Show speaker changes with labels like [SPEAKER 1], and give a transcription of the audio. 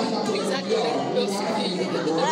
[SPEAKER 1] Exatamente. eu filho.